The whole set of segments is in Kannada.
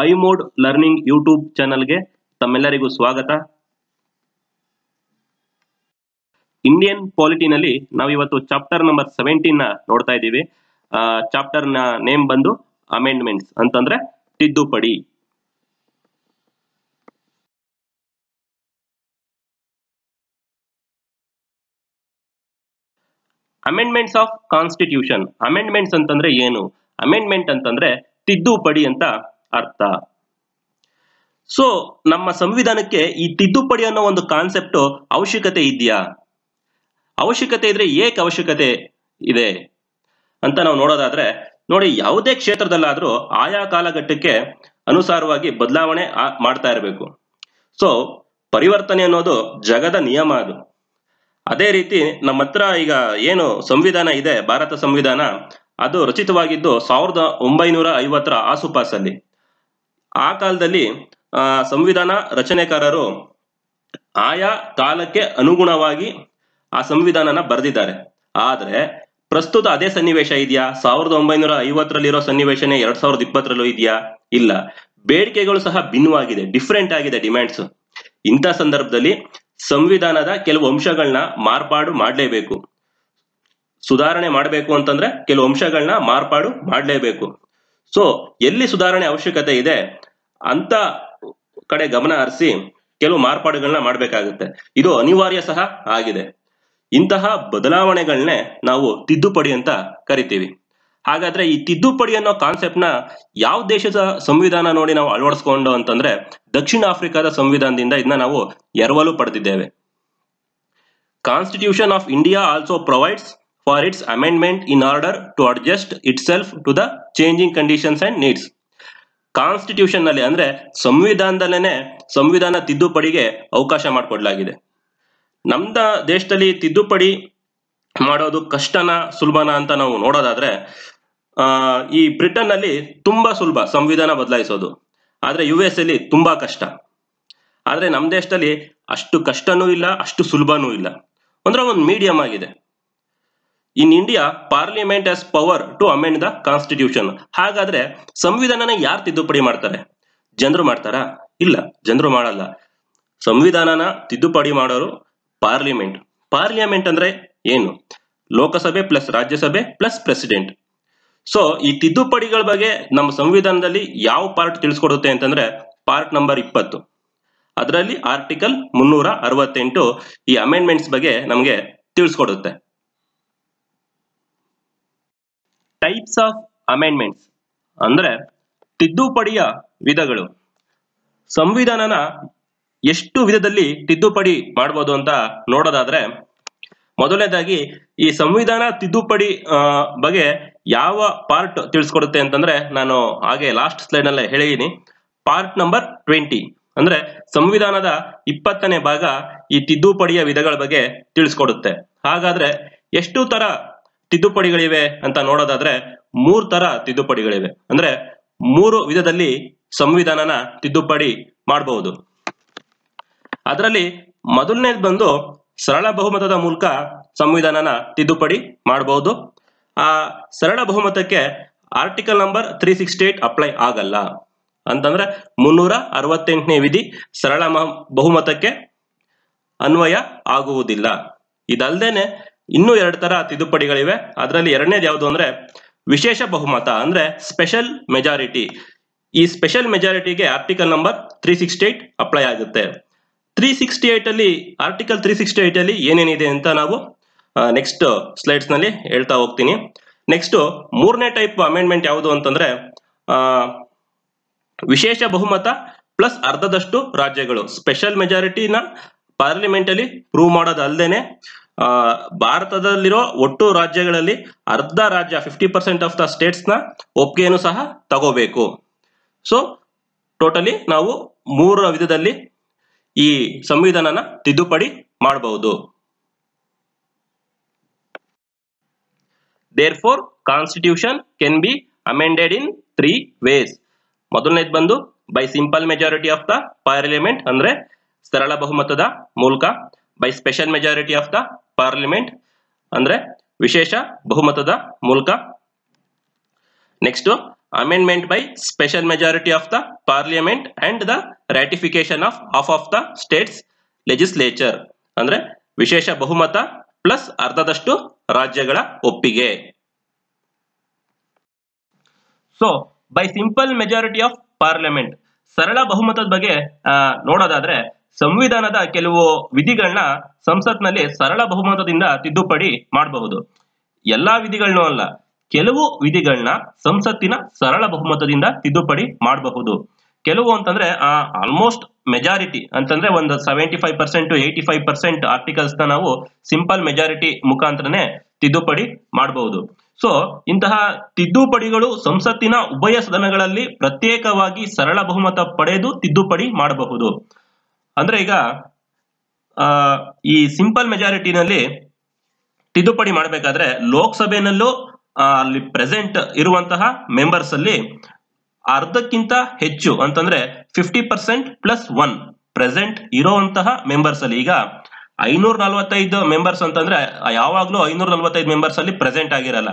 ಐ ಮೋಡ್ ಲರ್ನಿಂಗ್ ಯೂಟ್ಯೂಬ್ ಚಾನಲ್ಗೆ ತಮ್ಮೆಲ್ಲರಿಗೂ ಸ್ವಾಗತ. ಇಂಡಿಯನ್ ಪಾಲಿಟಿನಲ್ಲಿ ನಾವಿವತ್ತು ಚಾಪ್ಟರ್ ನಂಬರ್ ಸೆವೆಂಟೀನ್ನ ನೋಡ್ತಾ ಇದ್ದೀವಿ. ಚಾಪ್ಟರ್ನ ನೇಮ್ ಬಂದು ಅಮೆಂಡ್ಮೆಂಟ್ಸ್ ಅಂತಂದ್ರೆ ತಿದ್ದುಪಡಿ. Amendments of constitution. ಅಮೆಂಡ್ಮೆಂಟ್ಸ್ ಅಂತಂದ್ರೆ ಏನು? ಅಮೆಂಡ್ಮೆಂಟ್ ಅಂತಂದ್ರೆ ತಿದ್ದುಪಡಿ ಅಂತ ಅರ್ಥ. ಸೊ ನಮ್ಮ ಸಂವಿಧಾನಕ್ಕೆ ಈ ತಿದ್ದುಪಡಿ ಅನ್ನೋ ಒಂದು ಕಾನ್ಸೆಪ್ಟ್ ಅವಶ್ಯಕತೆ ಇದೆಯಾ? ಅವಶ್ಯಕತೆ ಇದ್ರೆ ಏಕೆ ಅವಶ್ಯಕತೆ ಇದೆ ಅಂತ ನಾವು ನೋಡೋದಾದ್ರೆ, ನೋಡಿ ಯಾವುದೇ ಕ್ಷೇತ್ರದಲ್ಲಾದ್ರೂ ಆಯಾ ಕಾಲಘಟ್ಟಕ್ಕೆ ಅನುಸಾರವಾಗಿ ಬದಲಾವಣೆ ಮಾಡ್ತಾ ಇರಬೇಕು. ಸೊ ಪರಿವರ್ತನೆ ಅನ್ನೋದು ಜಗದ ನಿಯಮ ಅದು. ಅದೇ ರೀತಿ ನಮ್ಮ ಹತ್ರ ಈಗ ಏನು ಸಂವಿಧಾನ ಇದೆ, ಭಾರತ ಸಂವಿಧಾನ, ಅದು ರಚಿತವಾಗಿದ್ದು ಸಾವಿರದ ಒಂಬೈನೂರ ಐವತ್ತರ ಆಸುಪಾಸಲ್ಲಿ. ಆ ಕಾಲದಲ್ಲಿ ಆ, ಸಂವಿಧಾನ ರಚನೆಕಾರರು ಆಯಾ ಕಾಲಕ್ಕೆ ಅನುಗುಣವಾಗಿ ಆ ಸಂವಿಧಾನನ ಬರೆದಿದ್ದಾರೆ. ಆದ್ರೆ ಪ್ರಸ್ತುತ ಅದೇ ಸನ್ನಿವೇಶ ಇದೆಯಾ? ಸಾವಿರದ ಒಂಬೈನೂರ ಐವತ್ತರಲ್ಲಿರೋ ಸನ್ನಿವೇಶನೇ ಎರಡ್ ಸಾವಿರದ ಇಪ್ಪತ್ತರಲ್ಲೂ ಇದೆಯಾ? ಇಲ್ಲ. ಬೇಡಿಕೆಗಳು ಸಹ ಭಿನ್ನವಾಗಿದೆ ಡಿಫ್ರೆಂಟ್ ಆಗಿದೆ ಡಿಮ್ಯಾಂಡ್ಸ್ ಇಂಥ ಸಂದರ್ಭದಲ್ಲಿ ಸಂವಿಧಾನದ ಕೆಲವು ಅಂಶಗಳನ್ನ ಮಾರ್ಪಾಡು ಮಾಡಲೇಬೇಕು. ಸುಧಾರಣೆ ಮಾಡಬೇಕು ಅಂತಂದ್ರೆ ಕೆಲವು ಅಂಶಗಳನ್ನ ಮಾರ್ಪಾಡು ಮಾಡಲೇಬೇಕು. ಸೊ ಎಲ್ಲಿ ಸುಧಾರಣೆ ಅವಶ್ಯಕತೆ ಇದೆ? ಅಂತ ಕಡೆ ಗಮನ ಹರಿಸಿ ಕೆಲವು ಮಾರ್ಪಾಡುಗಳನ್ನ ಮಾಡಬೇಕಾಗುತ್ತೆ. ಇದು ಅನಿವಾರ್ಯ ಸಹ ಆಗಿದೆ. ಇಂತಹ ಬದಲಾವಣೆಗಳನ್ನೇ ನಾವು ತಿದ್ದುಪಡಿ ಅಂತ ಕರಿತೀವಿ. ಹಾಗಾದ್ರೆ ಈ ತಿದ್ದುಪಡಿ ಅನ್ನೋ ಕಾನ್ಸೆಪ್ಟ್ನ ಯಾವ ದೇಶದ ಸಂವಿಧಾನ ನೋಡಿ ನಾವು ಅಳವಡಿಸ್ಕೊಂಡು ಅಂತಂದ್ರೆ ದಕ್ಷಿಣ ಆಫ್ರಿಕಾದ ಸಂವಿಧಾನದಿಂದ ಇದನ್ನ ನಾವು ಎರವಲು ಪಡೆದಿದ್ದೇವೆ. Constitution of India also provides for its amendment in order to adjust itself to the changing conditions and needs ಕಾನ್ಸ್ಟಿಟ್ಯೂಷನ್ನಲ್ಲಿ ಅಂದ್ರೆ ಸಂವಿಧಾನದಲ್ಲೇನೆ ಸಂವಿಧಾನ ತಿದ್ದುಪಡಿಗೆ ಅವಕಾಶ ಮಾಡಿಕೊಡ್ಲಾಗಿದೆ. ನಮ್ದ ದೇಶದಲ್ಲಿ ತಿದ್ದುಪಡಿ ಮಾಡೋದು ಕಷ್ಟನ ಸುಲಭನ ಅಂತ ನಾವು ನೋಡೋದಾದ್ರೆ ಈ ಬ್ರಿಟನ್ನಲ್ಲಿ ತುಂಬಾ ಸುಲಭ ಸಂವಿಧಾನ ಬದಲಾಯಿಸೋದು. ಆದ್ರೆ ಯು ಎಸ್ ಅಲ್ಲಿ ತುಂಬಾ ಕಷ್ಟ. ಆದ್ರೆ ನಮ್ಮ ದೇಶದಲ್ಲಿ ಅಷ್ಟು ಕಷ್ಟನೂ ಇಲ್ಲ, ಅಷ್ಟು ಸುಲಭನೂ ಇಲ್ಲ. ಅಂದ್ರೆ ಒಂದು ಮೀಡಿಯಂ ಆಗಿದೆ. In India parliament has power to amend the constitution ಹಾಗಾದ್ರೆ ಸಂವಿಧಾನನ ಯಾರು ತಿದ್ದುಪಡಿ ಮಾಡ್ತಾರೆ? ಜನರು ಮಾಡ್ತಾರಾ? ಇಲ್ಲ, ಜನರು ಮಾಡಲ್ಲ. ಸಂವಿಧಾನನ ತಿದ್ದುಪಡಿ ಮಾಡೋರು ಪಾರ್ಲಿಮೆಂಟ್. ಪಾರ್ಲಿಮೆಂಟ್ ಅಂದ್ರೆ ಏನು? Lok Sabha plus Rajya Sabha plus president so ಈ ತಿದ್ದುಪಡಿಗಳ ಬಗ್ಗೆ ನಮ್ಮ ಸಂವಿಧಾನದಲ್ಲಿ ಯಾವ ಪಾರ್ಟ್ ತಿಳಿಸ್ಕೊಡುತ್ತೆ ಅಂತಂದ್ರೆ ಪಾರ್ಟ್ ನಂಬರ್ ಇಪ್ಪತ್ತು. ಅದರಲ್ಲಿ ಆರ್ಟಿಕಲ್ ಮುನ್ನೂರ ಅರವತ್ತೆಂಟು ಈ ಅಮೆಂಡ್ಮೆಂಟ್ಸ್ ಬಗ್ಗೆ ನಮಗೆ ತಿಳಿಸ್ಕೊಡುತ್ತೆ. ಟೈಪ್ಸ್ ಆಫ್ ಅಮೆಂಡ್ಮೆಂಟ್ಸ್ ಅಂದ್ರೆ ತಿದ್ದುಪಡಿಯ ವಿಧಗಳು. ಸಂವಿಧಾನನ ಎಷ್ಟು ವಿಧದಲ್ಲಿ ತಿದ್ದುಪಡಿ ಮಾಡಬಹುದು ಅಂತ ನೋಡೋದಾದ್ರೆ, ಮೊದಲನೇದಾಗಿ ಈ ಸಂವಿಧಾನ ತಿದ್ದುಪಡಿ ಬಗ್ಗೆ ಯಾವ ಪಾರ್ಟ್ ತಿಳಿಸ್ಕೊಡುತ್ತೆ ಅಂತಂದ್ರೆ ನಾನು ಹಾಗೆ ಲಾಸ್ಟ್ ಸ್ಲೈಡ್ ನಲ್ಲೇ ಹೇಳಿದೀನಿ. ಪಾರ್ಟ್ ನಂಬರ್ ಟ್ವೆಂಟಿ ಅಂದ್ರೆ ಸಂವಿಧಾನದ ಇಪ್ಪತ್ತನೇ ಭಾಗ ಈ ತಿದ್ದುಪಡಿಯ ವಿಧಗಳ ಬಗ್ಗೆ ತಿಳಿಸ್ಕೊಡುತ್ತೆ. ಹಾಗಾದ್ರೆ ಎಷ್ಟು ತರ ತಿದ್ದುಪಡಿಗಳಿವೆ ಅಂತ ನೋಡೋದಾದ್ರೆ ಮೂರ್ ತರ ತಿದ್ದುಪಡಿಗಳಿವೆ. ಅಂದ್ರೆ ಮೂರು ವಿಧದಲ್ಲಿ ಸಂವಿಧಾನನ ತಿದ್ದುಪಡಿ ಮಾಡಬಹುದು. ಅದರಲ್ಲಿ ಮೊದಲನೇದು ಬಂದು ಸರಳ ಬಹುಮತದ ಮೂಲಕ ಸಂವಿಧಾನನ ತಿದ್ದುಪಡಿ ಮಾಡಬಹುದು. ಆ ಸರಳ ಬಹುಮತಕ್ಕೆ article number three sixty eight apply ಆಗಲ್ಲ. ಅಂತಂದ್ರೆ ಮುನ್ನೂರ ಅರವತ್ತೆಂಟನೇ ವಿಧಿ ಸರಳ ಬಹುಮತಕ್ಕೆ ಅನ್ವಯ ಆಗುವುದಿಲ್ಲ. ಇದಲ್ದೇನೆ ಇನ್ನೂ ಎರಡು ತರ ತಿದ್ದುಪಡಿಗಳಿವೆ. ಅದರಲ್ಲಿ ಎರಡನೇದು ಯಾವುದು ಅಂದ್ರೆ ವಿಶೇಷ ಬಹುಮತ, ಅಂದ್ರೆ ಸ್ಪೆಷಲ್ ಮೆಜಾರಿಟಿ ಈ special ಮೆಜಾರಿಟಿಗೆ article number three sixty eight apply ಆಗುತ್ತೆ. ತ್ರೀ ಸಿಕ್ಸ್ಟಿ ಏಟ್ ಅಲ್ಲಿ ಆರ್ಟಿಕಲ್ ತ್ರೀ ಸಿಕ್ಸ್ಟಿ ಏಟ್ ಅಲ್ಲಿ ಏನೇನಿದೆ ಅಂತ ನಾವು ನೆಕ್ಸ್ಟ್ ಸ್ಲೈಡ್ಸ್ನಲ್ಲಿ ಹೇಳ್ತಾ ಹೋಗ್ತೀನಿ. ನೆಕ್ಸ್ಟ್ ಮೂರನೇ ಟೈಪ್ ಅಮೆಂಡ್ಮೆಂಟ್ ಯಾವುದು ಅಂತಂದ್ರೆ ವಿಶೇಷ ಬಹುಮತ ಪ್ಲಸ್ ಅರ್ಧದಷ್ಟು ರಾಜ್ಯಗಳು. ಸ್ಪೆಷಲ್ ಮೆಜಾರಿಟಿನ ಪಾರ್ಲಿಮೆಂಟ್ ಅಲ್ಲಿ ಪ್ರೂವ್ ಮಾಡೋದಲ್ದೇನೆ ಭಾರತದಲ್ಲಿರೋ ಒಟ್ಟು ರಾಜ್ಯಗಳಲ್ಲಿ ಅರ್ಧ ರಾಜ್ಯ ಫಿಫ್ಟಿ ಪರ್ಸೆಂಟ್ ಆಫ್ ದ ಸ್ಟೇಟ್ಸ್ನ ಒಪ್ಪಿಗೆಯನ್ನು ಸಹ ತಗೋಬೇಕು. ಸೊ ಟೋಟಲಿ ನಾವು ಮೂರು ವಿಧದಲ್ಲಿ ಈ ಸಂವಿಧಾನನ ತಿದ್ದುಪಡಿ ಮಾಡಬಹುದು therefore constitution can be amended in three ways ಮೊದಲನೇದು ಬಂದು by simple majority of the parliament ಅಂದ್ರೆ ಸರಳ ಬಹುಮತದ ಮೂಲಕ by special majority of the parliament ಅಂದ್ರೆ ವಿಶೇಷ ಬಹುಮತದ ಮೂಲಕ. Next amendment by special majority of the parliament and the ratification of of of the states legislature ಅಂದ್ರೆ ವಿಶೇಷ ಬಹುಮತ ಪ್ಲಸ್ ಅರ್ಧದಷ್ಟು ರಾಜ್ಯಗಳ ಒಪ್ಪಿಗೆ. So by simple majority of parliament ಸರಳ ಬಹುಮತದ ಬಗ್ಗೆ ನೋಡೋದಾದ್ರೆ ಸಂವಿಧಾನದ ಕೆಲವು ವಿಧಿಗಳನ್ನ ಸಂಸತ್ನಲ್ಲಿ ಸರಳ ಬಹುಮತದಿಂದ ತಿದ್ದುಪಡಿ ಮಾಡಬಹುದು. ಎಲ್ಲಾ ವಿಧಿಗಳನ್ನೂ ಅಲ್ಲ, ಕೆಲವು ವಿಧಿಗಳನ್ನ ಸಂಸತ್ತಿನ ಸರಳ ಬಹುಮತದಿಂದ ತಿದ್ದುಪಡಿ ಮಾಡಬಹುದು. ಕೆಲವು ಅಂತಂದ್ರೆ, ಆ ಆಲ್ಮೋಸ್ಟ್ ಮೆಜಾರಿಟಿ ಅಂತಂದ್ರೆ ಒಂದು seventy five percent eighty five percent ಆರ್ಟಿಕಲ್ಸ್ನ ನಾವು ಸಿಂಪಲ್ ಮೆಜಾರಿಟಿ ಮುಖಾಂತರನೇ ತಿದ್ದುಪಡಿ ಮಾಡಬಹುದು. ಸೊ ಇಂತಹ ತಿದ್ದುಪಡಿಗಳು ಸಂಸತ್ತಿನ ಉಭಯ ಸದನಗಳಲ್ಲಿ ಪ್ರತ್ಯೇಕವಾಗಿ ಸರಳ ಬಹುಮತ ಪಡೆದು ತಿದ್ದುಪಡಿ ಮಾಡಬಹುದು. ಅಂದ್ರೆ ಈಗ ಈ ಸಿಂಪಲ್ ಮೆಜಾರಿಟಿನಲ್ಲಿ ತಿದ್ದುಪಡಿ ಮಾಡಬೇಕಾದ್ರೆ ಲೋಕಸಭೆನಲ್ಲೂ ಅಲ್ಲಿ ಪ್ರೆಸೆಂಟ್ ಇರುವಂತಹ ಮೆಂಬರ್ಸ್ ಅಲ್ಲಿ ಅರ್ಧಕ್ಕಿಂತ ಹೆಚ್ಚು ಅಂತಂದ್ರೆ fifty percent plus one present ಇರುವಂತಹ ಮೆಂಬರ್ಸ್ ಅಲ್ಲಿ. ಈಗ ಐನೂರ ನಲವತ್ತೈದು ಮೆಂಬರ್ಸ್ ಅಂತಂದ್ರೆ ಯಾವಾಗ್ಲೂ ಐನೂರ ನಲವತ್ತೈದು ಮೆಂಬರ್ಸ್ ಅಲ್ಲಿ ಪ್ರೆಸೆಂಟ್ ಆಗಿರಲ್ಲ.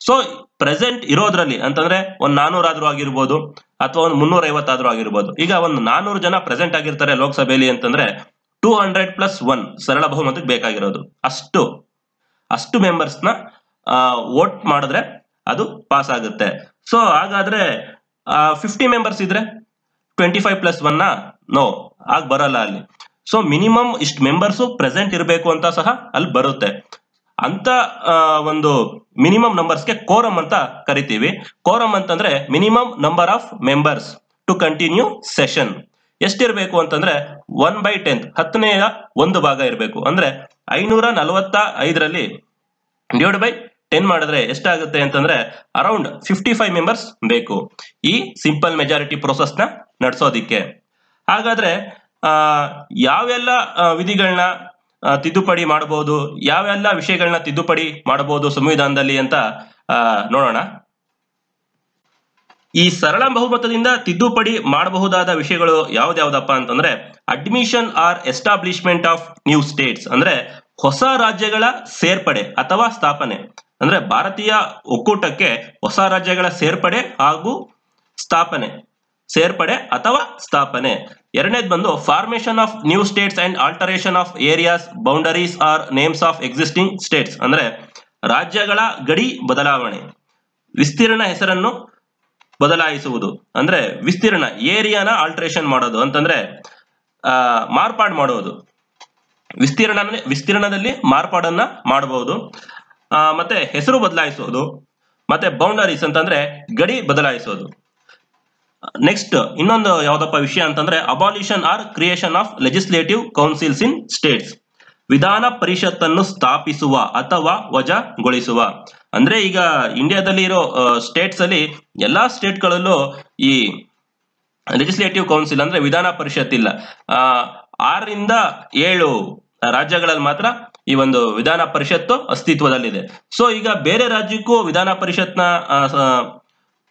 ಸೊ ಪ್ರೆಸೆಂಟ್ ಇರೋದ್ರಲ್ಲಿ ಅಂತಂದ್ರೆ ಒಂದ್ ನಾನೂರ ಆದ್ರೂ ಆಗಿರ್ಬೋದು ಅಥವಾ ಒಂದು ಮುನ್ನೂರ ಐವತ್ತಾದ್ರೂ ಆಗಿರ್ಬೋದು. ಈಗ ಒಂದು ನಾನೂರು ಜನ ಪ್ರೆಸೆಂಟ್ ಆಗಿರ್ತಾರೆ ಲೋಕಸಭೆಯಲ್ಲಿ ಅಂತಂದ್ರೆ ಟೂ ಹಂಡ್ರೆಡ್ ಪ್ಲಸ್ ಒನ್ ಸರಳ ಬಹುಮತಕ್ಕೆ ಬೇಕಾಗಿರೋದು. ಅಷ್ಟು ಅಷ್ಟು ಮೆಂಬರ್ಸ್ನ ವೋಟ್ ಮಾಡಿದ್ರೆ ಅದು ಪಾಸ್ ಆಗುತ್ತೆ. ಸೊ ಹಾಗಾದ್ರೆ ಫಿಫ್ಟಿ ಮೆಂಬರ್ಸ್ ಇದ್ರೆ twenty five plus one no ಆಗ ಬರಲ್ಲ ಅಲ್ಲಿ. ಸೊ ಮಿನಿಮಮ್ ಇಷ್ಟು ಮೆಂಬರ್ಸ್ ಪ್ರೆಸೆಂಟ್ ಇರಬೇಕು ಅಂತ ಸಹ ಅಲ್ಲಿ ಬರುತ್ತೆ. ಅಂತ ಒಂದು ಮಿನಿಮಮ್ ನಂಬರ್ಸ್ಗೆ ಕೋರಮ್ ಅಂತ ಕರಿತೀವಿ. ಕೋರಮ್ ಅಂತಂದ್ರೆ minimum number of members to continue session ಎಷ್ಟಿರಬೇಕು ಅಂತಂದ್ರೆ ಒನ್ ಬೈ ಟೆಂತ್ ಹತ್ತನೆಯ ಒಂದು ಭಾಗ ಇರಬೇಕು. ಅಂದ್ರೆ ಐನೂರ ನಲವತ್ತ ಐದರಲ್ಲಿ ಡಿವೈಡ್ ಬೈ ಟೆನ್ ಮಾಡಿದ್ರೆ ಎಷ್ಟಾಗುತ್ತೆ ಅಂತಂದ್ರೆ ಅರೌಂಡ್ ಫಿಫ್ಟಿ ಫೈವ್ ಮೆಂಬರ್ಸ್ ಬೇಕು. ಈ ಸಿಂಪಲ್ ಮೆಜಾರಿಟಿ ಪ್ರೋಸೆಸ್ನ ನಡೆಸೋದಿಕ್ಕೆ. ಹಾಗಾದ್ರೆ ಯಾವೆಲ್ಲ ವಿಧಿಗಳನ್ನ ತಿದ್ದುಪಡಿ ಮಾಡಬಹುದು. ಯಾವೆಲ್ಲ ವಿಷಯಗಳನ್ನ ತಿದ್ದುಪಡಿ ಮಾಡಬಹುದು ಸಂವಿಧಾನದಲ್ಲಿ ಅಂತ ನೋಡೋಣ. ಈ ಸರಳ ಬಹುಮತದಿಂದ ತಿದ್ದುಪಡಿ ಮಾಡಬಹುದಾದ ವಿಷಯಗಳು ಯಾವ್ದ್ಯಾವ್ದಪ್ಪ ಅಂತಂದ್ರೆ admission or establishment of new states ಅಂದ್ರೆ ಹೊಸ ರಾಜ್ಯಗಳ ಸೇರ್ಪಡೆ ಅಥವಾ ಸ್ಥಾಪನೆ. ಅಂದ್ರೆ ಭಾರತೀಯ ಒಕ್ಕೂಟಕ್ಕೆ ಹೊಸ ರಾಜ್ಯಗಳ ಸೇರ್ಪಡೆ ಹಾಗೂ ಸ್ಥಾಪನೆ, ಸೇರ್ಪಡೆ ಅಥವಾ ಸ್ಥಾಪನೆ. ಎರಡನೇದು ಬಂದು formation of new states and alteration of areas boundaries or names of existing states ಅಂದ್ರೆ ರಾಜ್ಯಗಳ ಗಡಿ ಬದಲಾವಣೆ ವಿಸ್ತೀರ್ಣ ಹೆಸರನ್ನು ಬದಲಾಯಿಸುವುದು. ಅಂದ್ರೆ ವಿಸ್ತೀರ್ಣ ಏರಿಯಾನ ಆಲ್ಟರೇಷನ್ ಮಾಡೋದು. ಅಂತಂದ್ರೆ ಆ, ಮಾರ್ಪಾಡು ಮಾಡೋದು. ವಿಸ್ತೀರ್ಣ ವಿಸ್ತೀರ್ಣದಲ್ಲಿ ಮಾರ್ಪಾಡನ್ನ ಮಾಡಬಹುದು ಮತ್ತೆ ಹೆಸರು ಬದಲಾಯಿಸೋದು. ಮತ್ತೆ ಬೌಂಡರೀಸ್ ಅಂತಂದ್ರೆ ಗಡಿ ಬದಲಾಯಿಸೋದು. ನೆಕ್ಸ್ಟ್ ಇನ್ನೊಂದು ಯಾವ್ದಪ್ಪ ವಿಷಯ ಅಂತಂದ್ರೆ abolition or creation of legislative councils in states ವಿಧಾನ ಪರಿಷತ್ತನ್ನು ಸ್ಥಾಪಿಸುವ ಅಥವಾ ವಜಾಗೊಳಿಸುವ. ಅಂದ್ರೆ ಈಗ ಇಂಡಿಯಾದಲ್ಲಿ ಇರೋ ಸ್ಟೇಟ್ಸ್ ಅಲ್ಲಿ ಎಲ್ಲಾ ಸ್ಟೇಟ್ಗಳಲ್ಲೂ ಈ ಲೆಜಿಸ್ಲೇಟಿವ್ ಕೌನ್ಸಿಲ್ ಅಂದ್ರೆ ವಿಧಾನ ಪರಿಷತ್ ಇಲ್ಲ. ಆರರಿಂದ ಏಳು ರಾಜ್ಯಗಳಲ್ಲಿ ಮಾತ್ರ ಈ ಒಂದು ವಿಧಾನ ಪರಿಷತ್ತು ಅಸ್ತಿತ್ವದಲ್ಲಿದೆ. ಸೊ ಈಗ ಬೇರೆ ರಾಜ್ಯಕ್ಕೂ ವಿಧಾನ ಪರಿಷತ್ನ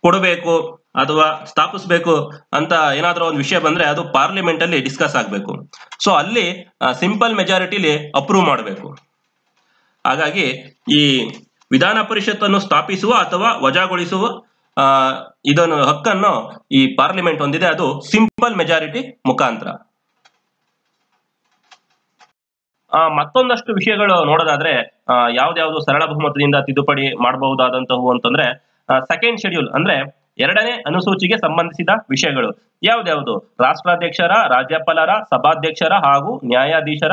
ಕೊಡಬೇಕು. ಅಥವಾ ಸ್ಥಾಪಿಸಬೇಕು ಅಂತ ಏನಾದರೂ ಒಂದು ವಿಷಯ ಬಂದ್ರೆ ಅದು ಪಾರ್ಲಿಮೆಂಟ್ ಅಲ್ಲಿ ಡಿಸ್ಕಸ್ ಆಗಬೇಕು. ಸೊ ಅಲ್ಲಿ ಸಿಂಪಲ್ ಮೆಜಾರಿಟಿಲಿ ಅಪ್ರೂವ್ ಮಾಡಬೇಕು. ಹಾಗಾಗಿ, ಈ ವಿಧಾನ ಪರಿಷತ್ತನ್ನು ಸ್ಥಾಪಿಸುವ ಅಥವಾ ವಜಾಗೊಳಿಸುವ ಇದನ್ನು, ಹಕ್ಕನ್ನು ಈ ಪಾರ್ಲಿಮೆಂಟ್ ಹೊಂದಿದೆ. ಅದು ಸಿಂಪಲ್ ಮೆಜಾರಿಟಿ ಮುಖಾಂತರ. ಮತ್ತೊಂದಷ್ಟು ವಿಷಯಗಳು ನೋಡೋದಾದ್ರೆ ಯಾವ್ದಾವ್ದು ಸರಳ ಬಹುಮತದಿಂದ ತಿದ್ದುಪಡಿ ಮಾಡಬಹುದಾದಂತಹ ಅಂತಂದ್ರೆ ಸೆಕೆಂಡ್ ಶೆಡ್ಯೂಲ್ ಅಂದ್ರೆ ಎರಡನೇ ಅನುಸೂಚಿಗೆ ಸಂಬಂಧಿಸಿದ ವಿಷಯಗಳು. ಯಾವ್ದ್ಯಾವುದು? ರಾಷ್ಟ್ರಾಧ್ಯಕ್ಷರ, ರಾಜ್ಯಪಾಲರ, ಸಭಾಧ್ಯಕ್ಷರ ಹಾಗೂ ನ್ಯಾಯಾಧೀಶರ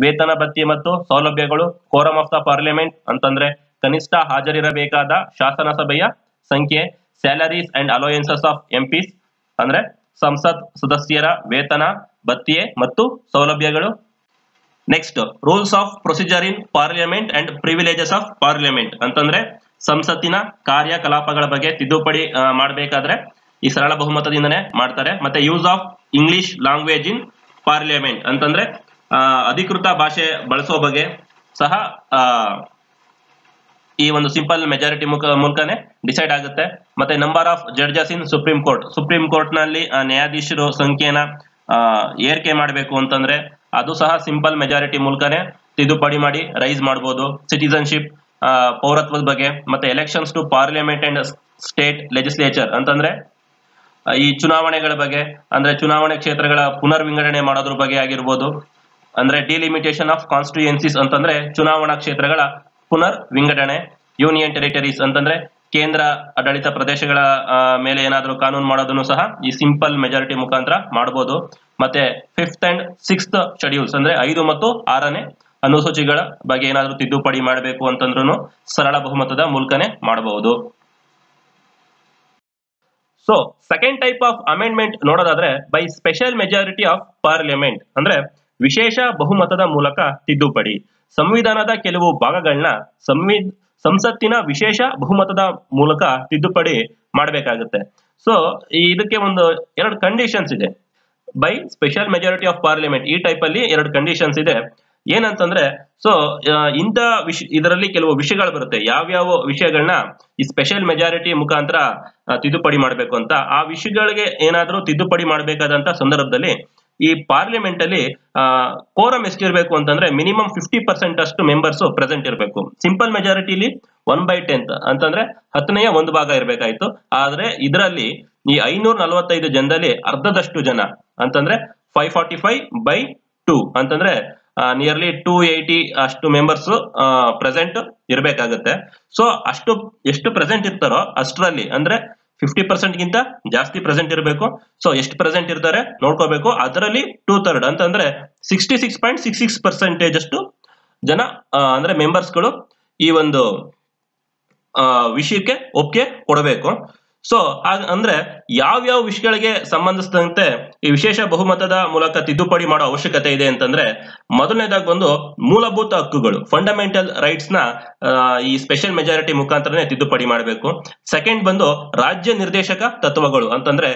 ವೇತನ ಭತ್ಯೆ ಮತ್ತು ಸೌಲಭ್ಯಗಳು ಕೋರಂ ಆಫ್ ದ ಪಾರ್ಲಿಮೆಂಟ್ ಅಂತಂದ್ರೆ ಕನಿಷ್ಠ ಹಾಜರಿರಬೇಕಾದ ಶಾಸನ ಸಭೆಯ ಸಂಖ್ಯೆ salaries and allowances of MPs ಅಂದ್ರೆ ಸಂಸತ್ ಸದಸ್ಯರ ವೇತನ, ಭತ್ಯೆ ಮತ್ತು ಸೌಲಭ್ಯಗಳು. Next rules of procedure in parliament and privileges of parliament ಅಂತಂದ್ರೆ ಸಂಸತ್ತಿನ ಕಾರ್ಯಕಲಾಪಗಳ ಬಗ್ಗೆ ತಿದ್ದುಪಡಿ ಮಾಡಬೇಕಾದ್ರೆ ಈ ಸರಳ ಬಹುಮತದಿಂದನೇ ಮಾಡ್ತಾರೆ. ಮತ್ತೆ use of English language in parliament ಅಂತಂದ್ರೆ ಅಧಿಕೃತ ಭಾಷೆ ಬಳಸೋ ಬಗ್ಗೆ ಸಹ ಈ ಒಂದು ಸಿಂಪಲ್ ಮೆಜಾರಿಟಿ ಮುಖ, ಮೂಲಕನೇ ಡಿಸೈಡ್ ಆಗುತ್ತೆ. ಮತ್ತೆ number of judges in supreme court supreme ಕೋರ್ಟ್ನಲ್ಲಿ ನ್ಯಾಯಾಧೀಶರು ಸಂಖ್ಯೆನ ಏರಿಕೆ ಮಾಡಬೇಕು ಅಂತಂದ್ರೆ, ಅದು ಸಹ ಸಿಂಪಲ್ ಮೆಜಾರಿಟಿ ಮೂಲಕನೇ ತಿದ್ದುಪಡಿ ಮಾಡಿ ರೈಸ್ ಮಾಡಬಹುದು ಸಿಟಿಸನ್ಶಿಪ್ ಪೌರತ್ವದ ಬಗ್ಗೆ, ಮತ್ತೆ elections to parliament and state legislature ಅಂತಂದ್ರೆ ಈ ಚುನಾವಣೆಗಳ ಬಗ್ಗೆ, ಅಂದ್ರೆ ಚುನಾವಣೆ ಕ್ಷೇತ್ರಗಳ ಪುನರ್ ವಿಂಗಡಣೆ ಮಾಡೋದ್ರ ಬಗ್ಗೆ ಆಗಿರ್ಬೋದು, ಅಂದ್ರೆ ಡಿಲಿಮಿಟೇಷನ್ ಆಫ್ ಕಾನ್ಸ್ಟಿಟ್ಯೂಯೆನ್ಸಿಸ್ ಅಂತಂದ್ರೆ ಚುನಾವಣಾ ಕ್ಷೇತ್ರಗಳ ಪುನರ್ ವಿಂಗಡಣೆ ಯೂನಿಯನ್ ಟೆರಿಟರೀಸ್ ಅಂತಂದ್ರೆ ಕೇಂದ್ರ ಆಡಳಿತ ಪ್ರದೇಶಗಳ ಮೇಲೆ ಏನಾದರೂ ಕಾನೂನು ಮಾಡೋದನ್ನು ಸಹ ಈ ಸಿಂಪಲ್ ಮೆಜಾರಿಟಿ ಮುಖಾಂತರ ಮಾಡಬಹುದು ಮತ್ತೆ ಫಿಫ್ತ್ ಅಂಡ್ ಸಿಕ್ಸ್ತ್ ಶೆಡ್ಯೂಲ್ಸ್ ಅಂದ್ರೆ ಐದು ಮತ್ತು ಆರನೇ ಅನುಸೂಚಿಗಳ ಬಗ್ಗೆ ಏನಾದರೂ ತಿದ್ದುಪಡಿ ಮಾಡಬೇಕು ಅಂತಂದ್ರೂ ಸರಳ ಬಹುಮತದ ಮೂಲಕನೇ ಮಾಡಬಹುದು. So second type of amendment ನೋಡೋದಾದ್ರೆ by special majority of parliament ಅಂದ್ರೆ ವಿಶೇಷ ಬಹುಮತದ ಮೂಲಕ ತಿದ್ದುಪಡಿ. ಸಂವಿಧಾನದ ಕೆಲವು ಭಾಗಗಳನ್ನ ಸಂವಿ ಸಂಸತ್ತಿನ ವಿಶೇಷ ಬಹುಮತದ ಮೂಲಕ ತಿದ್ದುಪಡಿ ಮಾಡಬೇಕಾಗುತ್ತೆ. ಸೊ ಇದಕ್ಕೆ ಒಂದು ಎರಡು ಕಂಡೀಷನ್ಸ್ ಇದೆ. By special majority of parliament ಈ ಟೈಪ್ ಅಲ್ಲಿ ಎರಡು ಕಂಡೀಷನ್ಸ್ ಇದೆ. ಏನಂತಂದ್ರೆ ಸೊ ಇಂಥ ವಿಷ, ಇದರಲ್ಲಿ ಕೆಲವು ವಿಷಯಗಳು ಬರುತ್ತೆ. ಯಾವ್ಯಾವ ವಿಷಯಗಳನ್ನ ಈ ಸ್ಪೆಷಲ್ ಮೆಜಾರಿಟಿ ಮುಖಾಂತರ ತಿದ್ದುಪಡಿ ಮಾಡಬೇಕು ಅಂತ. ಆ ವಿಷಯಗಳಿಗೆ ಏನಾದರೂ ತಿದ್ದುಪಡಿ ಮಾಡಬೇಕಾದಂತ ಸಂದರ್ಭದಲ್ಲಿ ಈ ಪಾರ್ಲಿಮೆಂಟ್ ಅಲ್ಲಿ ಕೋರಂ ಎಷ್ಟಿರ್ಬೇಕು ಅಂತಂದ್ರೆ ಮಿನಿಮಮ್ ಫಿಫ್ಟಿ ಪರ್ಸೆಂಟ್ ಅಷ್ಟು ಮೆಂಬರ್ಸ್ ಪ್ರೆಸೆಂಟ್ ಇರಬೇಕು. ಸಿಂಪಲ್ ಮೆಜಾರಿಟಿಲಿ ಒನ್ ಬೈ ಟೆಂತ್ ಅಂತಂದ್ರೆ ಹತ್ತನೆಯ ಒಂದು ಭಾಗ ಇರಬೇಕಾಯ್ತು. ಆದ್ರೆ ಇದರಲ್ಲಿ ಈ ಐನೂರ ನಲವತ್ತೈದು ಜನದಲ್ಲಿ ಅರ್ಧದಷ್ಟು ಜನ ಅಂತಂದ್ರೆ five forty five by two ಅಂತಂದ್ರೆ ನಿಯರ್ಲಿ ಟೂ ಏಯ್ಟಿ ಅಷ್ಟು ಮೆಂಬರ್ಸ್ ಪ್ರೆಸೆಂಟ್ ಇರಬೇಕಾಗುತ್ತೆ. ಸೊ ಅಷ್ಟು, ಎಷ್ಟು ಪ್ರೆಸೆಂಟ್ ಇರ್ತಾರೋ ಅಷ್ಟರಲ್ಲಿ, ಅಂದ್ರೆ ಫಿಫ್ಟಿ ಪರ್ಸೆಂಟ್ ಗಿಂತ ಜಾಸ್ತಿ ಪ್ರೆಸೆಂಟ್ ಇರಬೇಕು. ಸೊ ಎಷ್ಟು ಪ್ರೆಸೆಂಟ್ ಇರ್ತಾರೆ ನೋಡ್ಕೋಬೇಕು. ಅದರಲ್ಲಿ ಟೂ ಥರ್ಡ್ ಅಂತಂದ್ರೆ sixty six point six six percentage ಅಷ್ಟು ಜನ ಅಂದ್ರೆ ಮೆಂಬರ್ಸ್ಗಳು ಈ ಒಂದು ವಿಷಯಕ್ಕೆ ಒಪ್ಪಿಗೆ ಕೊಡಬೇಕು. ಸೊ ಅಂದ್ರೆ ಯಾವ್ಯಾವ ವಿಷಯಗಳಿಗೆ ಸಂಬಂಧಿಸಿದಂತೆ ಈ ವಿಶೇಷ ಬಹುಮತದ ಮೂಲಕ ತಿದ್ದುಪಡಿ ಮಾಡೋ ಅವಶ್ಯಕತೆ ಇದೆ ಅಂತಂದ್ರೆ ಮೊದಲನೇದಾಗಿ ಬಂದು ಮೂಲಭೂತ ಹಕ್ಕುಗಳು ಫಂಡಮೆಂಟಲ್ ರೈಟ್ಸ್ನ ಈ ಸ್ಪೆಷಲ್ ಮೆಜಾರಿಟಿ ಮುಖಾಂತರನೇ ತಿದ್ದುಪಡಿ ಮಾಡಬೇಕು. ಸೆಕೆಂಡ್ ಬಂದು ರಾಜ್ಯ ನಿರ್ದೇಶಕ ತತ್ವಗಳು ಅಂತಂದ್ರೆ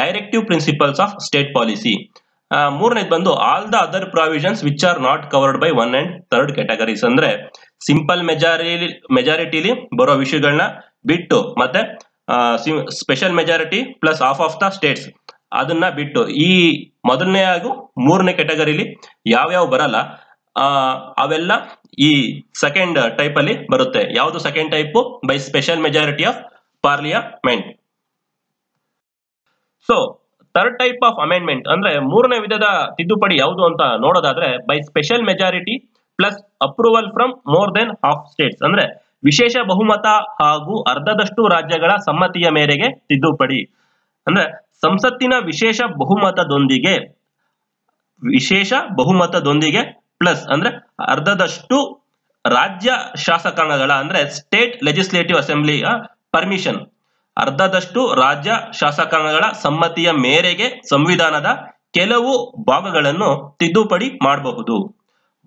directive principles of state policy ಮೂರನೇದು ಬಂದು all the other provisions which are not covered by one and third categories ಅಂದ್ರೆ ಸಿಂಪಲ್ ಮೆಜಾರಿ ಮೆಜಾರಿಟಿಲಿ ಬರೋ ವಿಷಯಗಳನ್ನ ಬಿಟ್ಟು ಮತ್ತೆ special majority plus of of the states ಅದನ್ನ ಬಿಟ್ಟು ಈ ಮೊದಲನೇ ಹಾಗೂ ಮೂರನೇ ಕ್ಯಾಟಗರಿಲಿ ಯಾವ್ಯಾವ ಬರಲ್ಲ ಅವೆಲ್ಲ ಈ ಸೆಕೆಂಡ್ ಟೈಪ್ ಅಲ್ಲಿ ಬರುತ್ತೆ. ಯಾವುದು second type by special majority of parliament so third type of amendment ಅಂದ್ರೆ ಮೂರನೇ ವಿಧದ ತಿದ್ದುಪಡಿ ಯಾವುದು ಅಂತ ನೋಡೋದಾದ್ರೆ by special majority plus approval from more than half states ಅಂದ್ರೆ ವಿಶೇಷ ಬಹುಮತ ಹಾಗೂ ಅರ್ಧದಷ್ಟು ರಾಜ್ಯಗಳ ಸಮ್ಮತಿಯ ಮೇರೆಗೆ ತಿದ್ದುಪಡಿ. ಅಂದ್ರೆ ಸಂಸತ್ತಿನ ವಿಶೇಷ ಬಹುಮತದೊಂದಿಗೆ ವಿಶೇಷ ಬಹುಮತದೊಂದಿಗೆ ಪ್ಲಸ್ ಅಂದ್ರೆ ಅರ್ಧದಷ್ಟು ರಾಜ್ಯ ಶಾಸಕಾಂಗಗಳ ಅಂದ್ರೆ ಸ್ಟೇಟ್ ಲೆಜಿಸ್ಲೇಟಿವ್ ಅಸೆಂಬ್ಲಿಯ ಪರ್ಮಿಷನ್. ಅರ್ಧದಷ್ಟು ರಾಜ್ಯ ಶಾಸಕಾಂಗಗಳ ಸಮ್ಮತಿಯ ಮೇರೆಗೆ ಸಂವಿಧಾನದ ಕೆಲವು ಭಾಗಗಳನ್ನು ತಿದ್ದುಪಡಿ ಮಾಡಬಹುದು.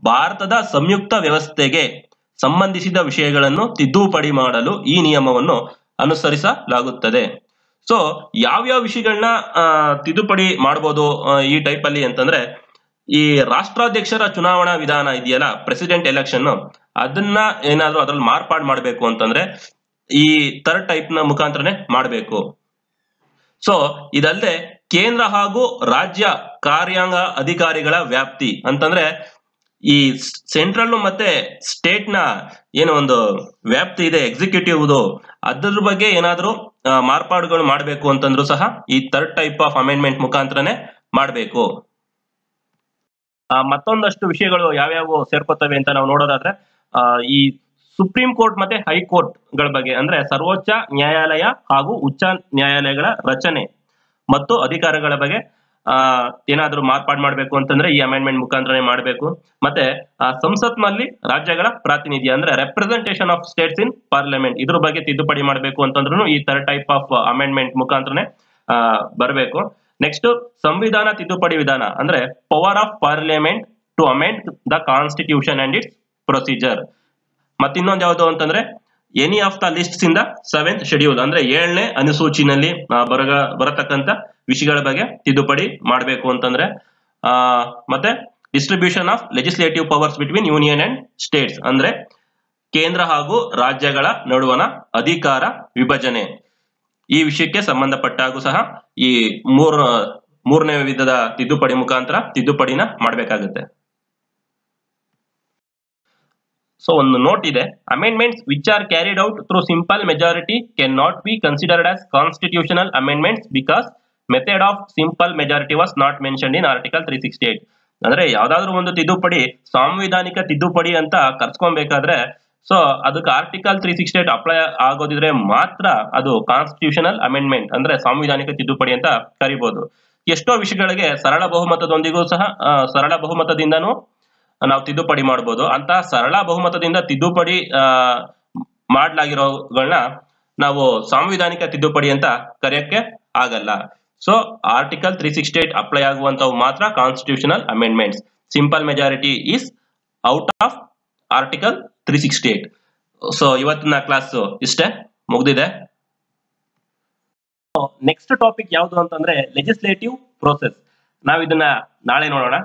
ಭಾರತದ ಸಂಯುಕ್ತ ವ್ಯವಸ್ಥೆಗೆ ಸಂಬಂಧಿಸಿದ ವಿಷಯಗಳನ್ನು ತಿದ್ದುಪಡಿ ಮಾಡಲು ಈ ನಿಯಮವನ್ನು ಅನುಸರಿಸಲಾಗುತ್ತದೆ. ಸೊ ಯಾವ್ಯಾವ ವಿಷಯಗಳನ್ನ ತಿದ್ದುಪಡಿ ಮಾಡಬಹುದು ಈ ಟೈಪ್ ಅಲ್ಲಿ ಅಂತಂದ್ರೆ, ಈ ರಾಷ್ಟ್ರಾಧ್ಯಕ್ಷರ ಚುನಾವಣಾ ವಿಧಾನ ಇದೆಯಲ್ಲ ಪ್ರೆಸಿಡೆಂಟ್ ಎಲೆಕ್ಷನ್ ಅದನ್ನ ಏನಾದ್ರೂ ಅದ್ರಲ್ಲಿ ಮಾರ್ಪಾಡು ಮಾಡಬೇಕು ಅಂತಂದ್ರೆ, ಈ ಥರ್ಡ್ ಟೈಪ್ನ ಮುಖಾಂತರನೇ ಮಾಡಬೇಕು. ಸೊ ಇದಲ್ಲದೆ ಕೇಂದ್ರ ಹಾಗೂ ರಾಜ್ಯ ಕಾರ್ಯಾಂಗ ಅಧಿಕಾರಿಗಳ ವ್ಯಾಪ್ತಿ ಅಂತಂದ್ರೆ ಈ ಸೆಂಟ್ರಲ್ ಮತ್ತೆ ಸ್ಟೇಟ್ನ ಏನು ಒಂದು ವ್ಯಾಪ್ತಿ ಇದೆ ಎಕ್ಸಿಕ್ಯೂಟಿವ್ ಅದ್ರ ಬಗ್ಗೆ ಏನಾದ್ರೂ ಮಾರ್ಪಾಡುಗಳು ಮಾಡಬೇಕು ಅಂತಂದ್ರೂ ಸಹ ಈ ಥರ್ಡ್ ಟೈಪ್ ಆಫ್ ಅಮೆಂಡ್ಮೆಂಟ್ ಮುಖಾಂತರನೇ ಮಾಡಬೇಕು. ಮತ್ತೊಂದಷ್ಟು ವಿಷಯಗಳು ಯಾವ್ಯಾವ ಸೇರ್ಕೋತವೆ ಅಂತ ನಾವು ನೋಡೋದಾದ್ರೆ ಈ ಸುಪ್ರೀಂ ಕೋರ್ಟ್ ಮತ್ತೆ ಹೈಕೋರ್ಟ್ಗಳ ಬಗ್ಗೆ, ಅಂದ್ರೆ ಸರ್ವೋಚ್ಚ ನ್ಯಾಯಾಲಯ ಹಾಗೂ ಉಚ್ಚ ನ್ಯಾಯಾಲಯಗಳ ರಚನೆ ಮತ್ತು ಅಧಿಕಾರಗಳ ಬಗ್ಗೆ ಏನಾದ್ರೂ ಮಾರ್ಪಾಡು ಮಾಡಬೇಕು ಅಂತಂದ್ರೆ ಈ ಅಮೆಂಡ್ಮೆಂಟ್ ಮುಖಾಂತರನೇ ಮಾಡಬೇಕು. ಮತ್ತೆ ಸಂಸತ್ನಲ್ಲಿ ರಾಜ್ಯಗಳ ಪ್ರಾತಿನಿಧ್ಯ ಅಂದ್ರೆ representation of states in parliament ಇದ್ರ ಬಗ್ಗೆ ತಿದ್ದುಪಡಿ ಮಾಡಬೇಕು ಅಂತಂದ್ರೂ ಈ ತರ ಟೈಪ್ ಆಫ್ ಅಮೆಂಡ್ಮೆಂಟ್ ಮುಖಾಂತರನೇ ಬರಬೇಕು. ನೆಕ್ಸ್ಟ್ ಸಂವಿಧಾನ ತಿದ್ದುಪಡಿ ವಿಧಾನ ಅಂದ್ರೆ power of parliament to amend the constitution and its procedure ಮತ್ತಿನ್ನೊಂದು ಯಾವುದು ಅಂತಂದ್ರೆ ಎನಿ ಆಫ್ ದ ಲಿಸ್ಟ್ ಇಂದ ಸೆವೆಂತ್ ಶೆಡ್ಯೂಲ್ ಅಂದ್ರೆ ಏಳನೇ ಅನುಸೂಚಿನಲ್ಲಿ ಬರಗ, ಬರತಕ್ಕಂತ ವಿಷಯಗಳ ಬಗ್ಗೆ ತಿದ್ದುಪಡಿ ಮಾಡಬೇಕು ಅಂತಂದ್ರೆ ಮತ್ತೆ distribution of legislative powers between union and states ಅಂದ್ರೆ ಕೇಂದ್ರ ಹಾಗೂ ರಾಜ್ಯಗಳ ನಡುವಣ ಅಧಿಕಾರ ವಿಭಜನೆ. ಈ ವಿಷಯಕ್ಕೆ ಸಂಬಂಧಪಟ್ಟಾಗೂ ಸಹ ಈ ಮೂರ್, ಮೂರನೇ ವಿಧದ ತಿದ್ದುಪಡಿ ಮುಖಾಂತರ ತಿದ್ದುಪಡಿನ ಮಾಡಬೇಕಾಗುತ್ತೆ. ಸೊ ಒಂದು ನೋಟ್ ಇದೆ. Amendments which are carried out through simple majority cannot be considered as constitutional amendments because method of simple majority was not mention in article three sixty eight ಅಂದ್ರೆ ಯಾವ್ದಾದ್ರು ಒಂದು ತಿದ್ದುಪಡಿ, ಸಾಂವಿಧಾನಿಕ ತಿದ್ದುಪಡಿ ಅಂತ ಕರ್ಸ್ಕೊಬೇಕಾದ್ರೆ ಸೊ ಅದಕ್ಕೆ article three sixty eight apply ಆಗೋದಿದ್ರೆ ಮಾತ್ರ ಅದು ಕಾನ್ಸ್ಟಿಟ್ಯೂಷನಲ್ ಅಮೆಂಡ್ಮೆಂಟ್ ಅಂದ್ರೆ ಸಾಂವಿಧಾನಿಕ ತಿದ್ದುಪಡಿ ಅಂತ ಕರಿಬಹುದು ಎಷ್ಟೋ ವಿಷಯಗಳಿಗೆ ಸರಳ ಬಹುಮತದೊಂದಿಗೂ ಸಹ ಸರಳ ಬಹುಮತದಿಂದನೂ ನಾವು ತಿದ್ದುಪಡಿ ಮಾಡಬಹುದು ಅಂತ ಸರಳ ಬಹುಮತದಿಂದ ತಿದ್ದುಪಡಿ ಮಾಡ್ಲಾಗಿರೋಗಳನ್ನ ನಾವು ಸಾಂವಿಧಾನಿಕ ತಿದ್ದುಪಡಿ ಅಂತ ಕರೆಯಕ್ಕೆ ಆಗಲ್ಲ. So article three sixty eight apply ಆಗುವಂತವು ಮಾತ್ರ constitutional amendments simple majority is out of article three sixty eight so ಇವತ್ತಿನ ಕ್ಲಾಸ್ ಇಷ್ಟೇ? ಮುಗ್ದಿದೆ? ನೆಕ್ಸ್ಟ್ ಟಾಪಿಕ್ ಯಾವುದು ಅಂತಂದ್ರೆ ಲೆಜಿಸ್ಲೇಟಿವ್ ಪ್ರೋಸೆಸ್ ನಾವಿದನ್ನ ನಾಳೆ ನೋಡೋಣ.